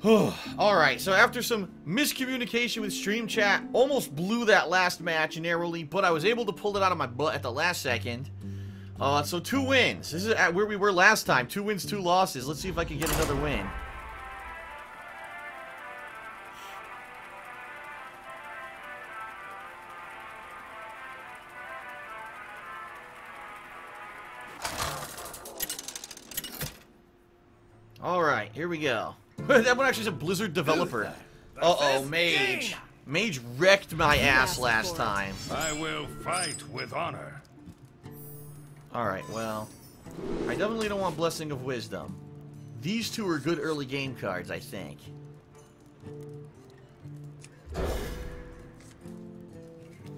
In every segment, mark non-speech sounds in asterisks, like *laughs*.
*sighs* Alright, so after some miscommunication with Stream Chat, almost blew that last match narrowly, but I was able to pull it out of my butt at the last second. Uh, so two wins. This is at where we were last time. Two wins, two losses. Let's see if I can get another win. Alright, here we go. *laughs* that one actually is a Blizzard developer. Uh-oh, Mage. Mage wrecked my ass last time. I will fight with honor. Alright, well... I definitely don't want Blessing of Wisdom. These two are good early game cards, I think.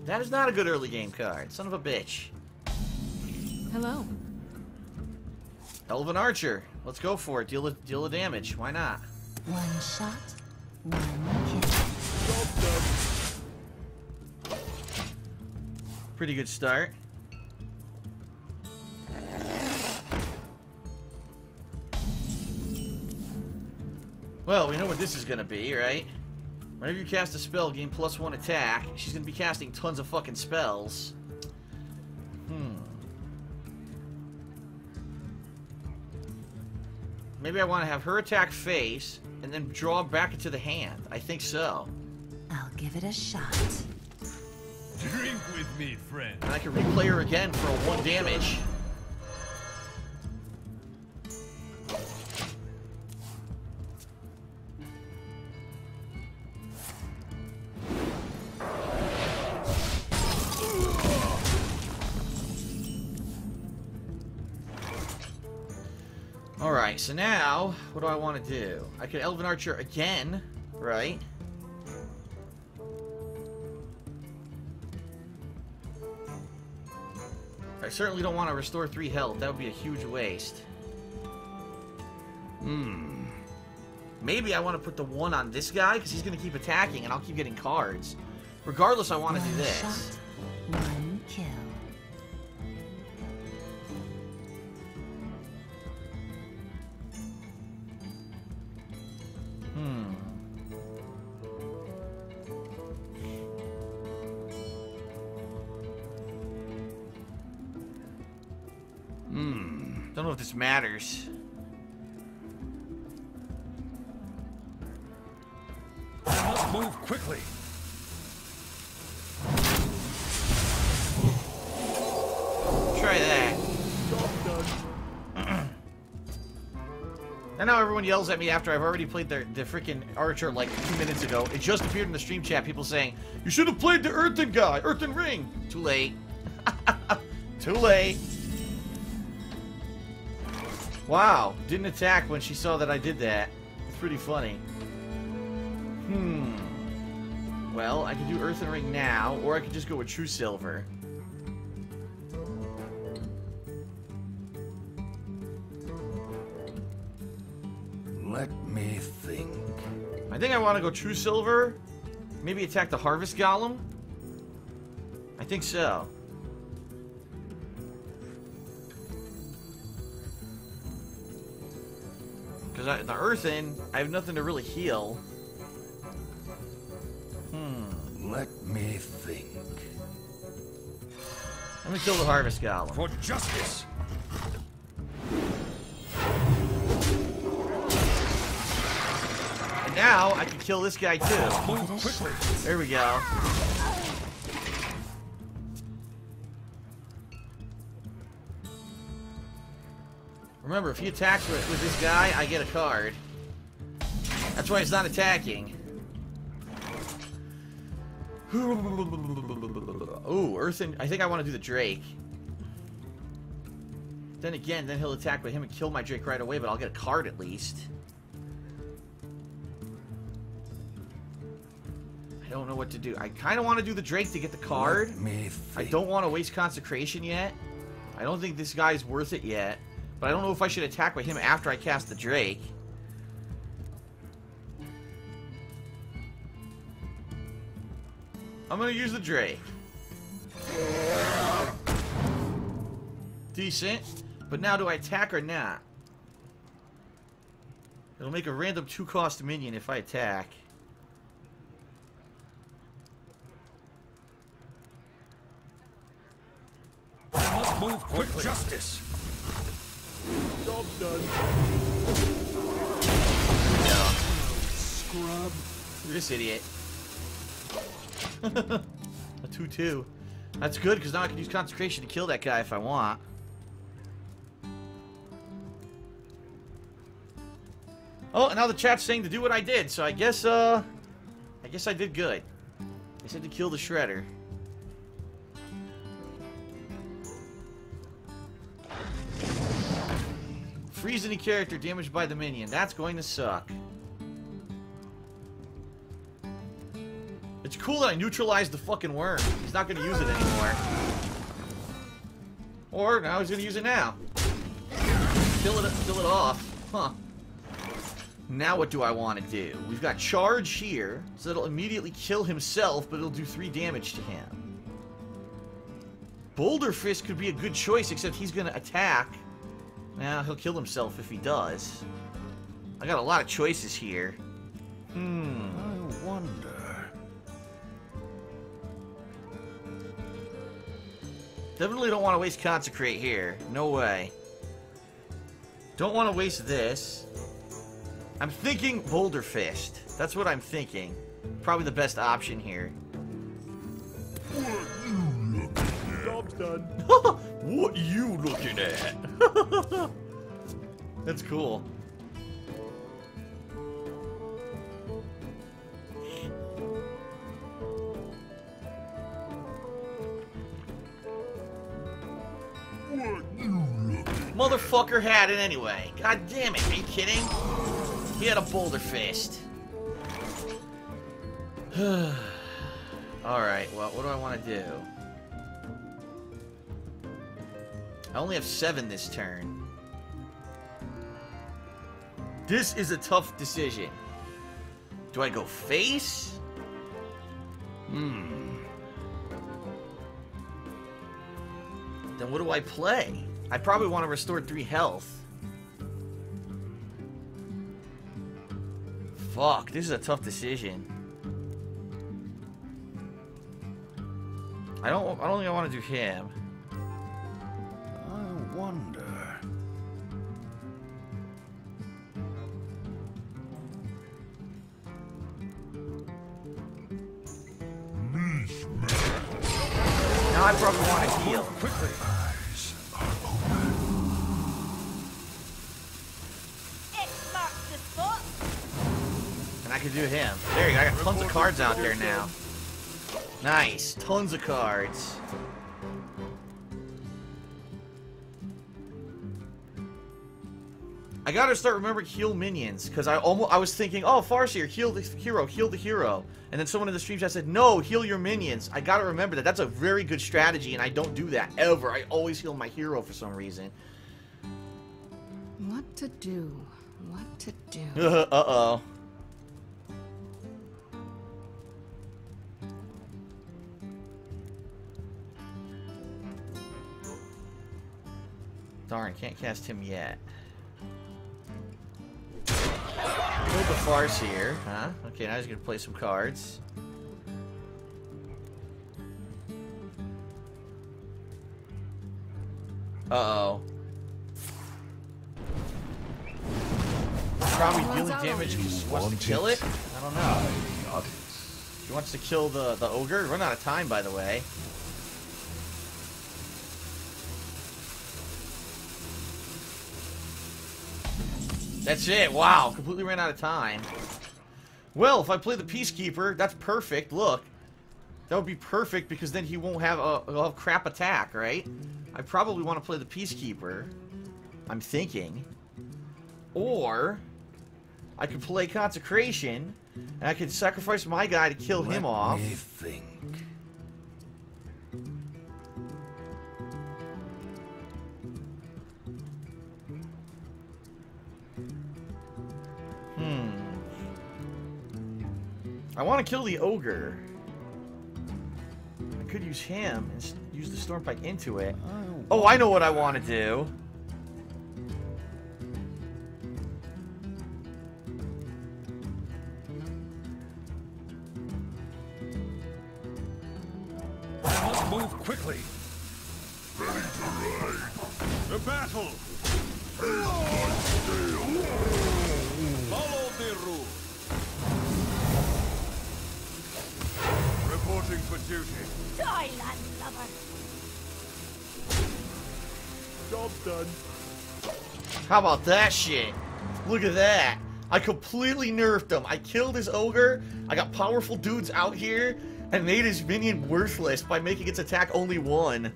That is not a good early game card. Son of a bitch. Hello. Elven Archer. Let's go for it. Deal a, deal a damage. Why not? One shot, one kill. Pretty good start. Well, we know what this is gonna be, right? Whenever you cast a spell, gain plus one attack. She's gonna be casting tons of fucking spells. Hmm. Maybe I want to have her attack face, and then draw back into the hand. I think so. I'll give it a shot. Drink with me, friend. And I can replay her again for a one damage. Alright, so now, what do I want to do? I could Elven Archer again, right? I certainly don't want to restore 3 health. That would be a huge waste. Hmm. Maybe I want to put the 1 on this guy, because he's going to keep attacking, and I'll keep getting cards. Regardless, I want to do this. I don't know if this matters. I must move quickly. Try that. *clears throat* and now everyone yells at me after I've already played the, the freaking Archer like two minutes ago. It just appeared in the stream chat, people saying, You should have played the Earthen guy, Earthen Ring! Too late. *laughs* Too late. Wow, didn't attack when she saw that I did that. It's pretty funny. Hmm. Well, I can do Earthen Ring now, or I could just go with True Silver. Let me think. I think I want to go True Silver. Maybe attack the Harvest Golem. I think so. Because the Earthen, I have nothing to really heal. Hmm. Let me think. Let me kill the Harvest Golem. For justice. And now I can kill this guy too. There we go. Remember, if he attacks with, with this guy, I get a card. That's why he's not attacking. Ooh, Earthen. I think I want to do the Drake. Then again, then he'll attack with him and kill my Drake right away, but I'll get a card at least. I don't know what to do. I kind of want to do the Drake to get the card. I don't want to waste consecration yet. I don't think this guy's worth it yet. But I don't know if I should attack with him after I cast the Drake. I'm gonna use the Drake. Decent. But now do I attack or not? It'll make a random two-cost minion if I attack. I must move quickly. Justice. Done. No. Scrub. This idiot. *laughs* a 2-2. That's good, because now I can use Consecration to kill that guy if I want. Oh, and now the chat's saying to do what I did, so I guess, uh... I guess I did good. I said to kill the Shredder. Freeze any character damaged by the minion. That's going to suck. It's cool that I neutralized the fucking worm. He's not going to use it anymore. Or, now he's going to use it now. Kill it, kill it off. Huh. Now what do I want to do? We've got charge here, so it'll immediately kill himself, but it'll do 3 damage to him. Boulder Fist could be a good choice, except he's going to attack. Now, he'll kill himself if he does. I got a lot of choices here. Hmm. I wonder. Definitely don't want to waste Consecrate here. No way. Don't want to waste this. I'm thinking Boulder Fist. That's what I'm thinking. Probably the best option here. What you Job's *laughs* done. what you looking at? *laughs* That's cool. Motherfucker had it anyway. God damn it, are you kidding? He had a boulder fist. *sighs* Alright, well, what do I want to do? I only have seven this turn. This is a tough decision. Do I go face? Hmm. Then what do I play? I probably want to restore three health. Fuck, this is a tough decision. I don't I don't think I want to do him. Wonder. Now I probably want to heal. Quickly. And I can do him. There you go, I got tons of cards out there now. Nice, tons of cards. I gotta start remembering heal minions, because I almost I was thinking, oh Farseer, heal the hero, heal the hero. And then someone in the stream chat said, no, heal your minions. I gotta remember that. That's a very good strategy, and I don't do that ever. I always heal my hero for some reason. What to do? What to do? *laughs* Uh-oh. Darn, can't cast him yet. Build the Farseer, huh? Okay, now he's gonna play some cards. Uh-oh. Probably dealing damage because he wants to kill it? I don't know. He wants to kill the, the ogre? Run out of time, by the way. That's it. Wow. Completely ran out of time. Well, if I play the Peacekeeper, that's perfect. Look. That would be perfect because then he won't have a, he'll crap attack, right? I probably want to play the Peacekeeper. I'm thinking. Or I could play Consecration and I could sacrifice my guy to kill him Let off. I want to kill the ogre. I could use him and use the Stormpike into it. Oh, I know what I want to do. I must move quickly. Ready to ride. The battle. Reporting for duty. Die, landlubber. Job's done. How about that shit? Look at that. I completely nerfed him. I killed his ogre. I got powerful dudes out here and made his minion worthless by making its attack only one.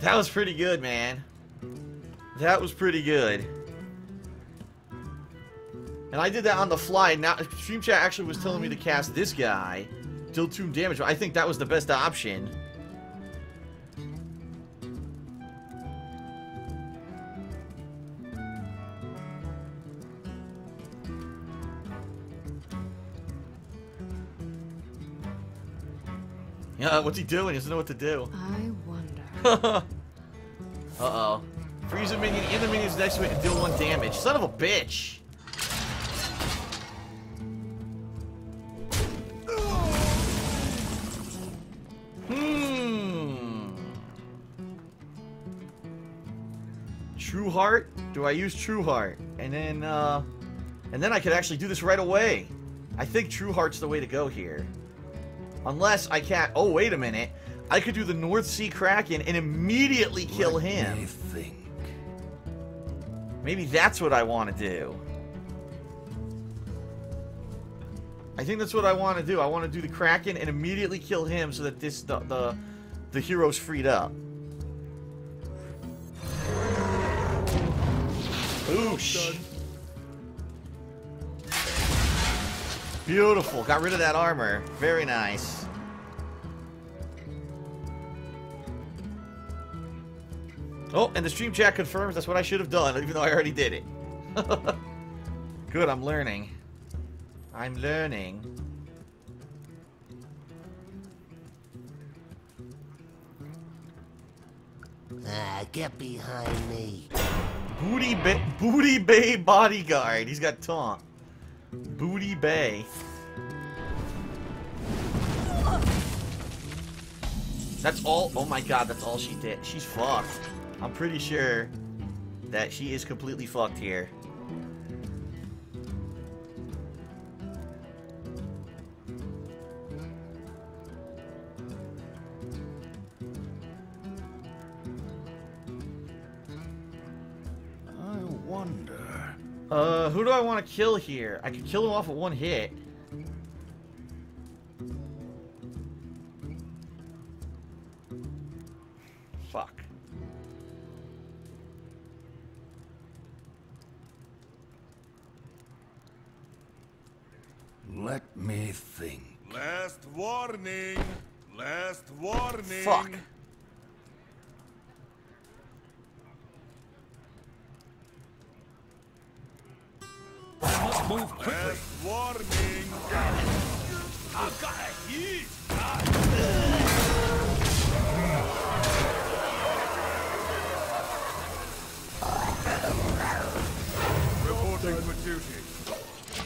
That was pretty good, man. That was pretty good. And I did that on the fly. Now, Stream Chat actually was telling me to cast this guy. Deal 2 damage. I think that was the best option. Yeah, uh, what's he doing? He doesn't know what to do. I wonder. *laughs* Uh-oh. Freeze a minion in the minion's next to it and deal one damage. Son of a bitch! True Heart? Do I use True Heart? And then, uh... And then I could actually do this right away. I think True Heart's the way to go here. Unless I can't... Oh, wait a minute. I could do the North Sea Kraken and immediately kill Let him. me think. Maybe that's what I want to do. I think that's what I want to do. I want to do the Kraken and immediately kill him so that this the the, the hero's freed up. Oosh. Beautiful. Got rid of that armor. Very nice. Oh, and the stream chat confirms that's what I should have done, even though I already did it. *laughs* Good, I'm learning. I'm learning. Ah, get behind me. Booty Bay, Booty Bay bodyguard. He's got taunt. Booty Bay. That's all. Oh my god, that's all she did. She's fucked. I'm pretty sure that she is completely fucked here. Wonder. Uh, who do I want to kill here? I could kill him off with one hit. Fuck. Let me think. Last warning. Last warning. Fuck. Move quickly. Last warning. I got a heat. Reporting for duty.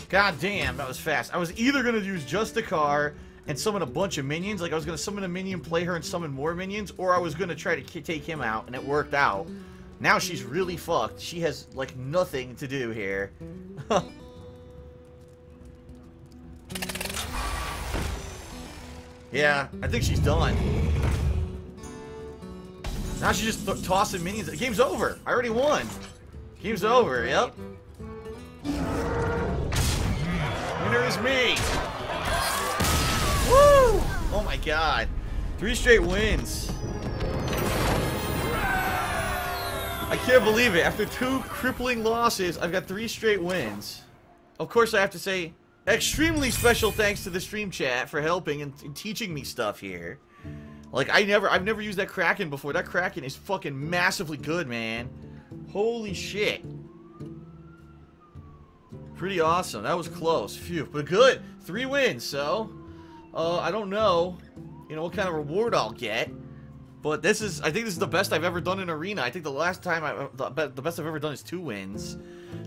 God damn, that was fast. I was either gonna use Justicar and summon a bunch of minions, like I was gonna summon a minion, play her, and summon more minions, or I was gonna try to take him out, and it worked out. Now she's really fucked. She has like nothing to do here. *laughs* yeah, I think she's done. Now she's just tossing minions. The game's over. I already won. Game's over. Yep. Winner is me. Woo! Oh my god. Three straight wins. I can't believe it. After two crippling losses, I've got three straight wins. Of course, I have to say extremely special thanks to the stream chat for helping and, and teaching me stuff here. Like I never, I've never used that Kraken before. That Kraken is fucking massively good, man. Holy shit. Pretty awesome. That was close. Phew. But good. Three wins, so... Uh, I don't know, you know, what kind of reward I'll get. But this is, I think this is the best I've ever done in Arena. I think the last time, I, the, the best I've ever done is two wins.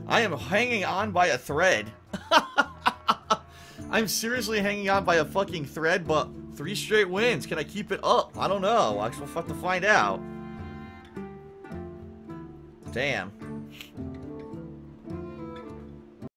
I am hanging on by a thread. *laughs* I'm seriously hanging on by a fucking thread, but Three straight wins. Can I keep it up? I don't know. I guess we'll have to find out. Damn.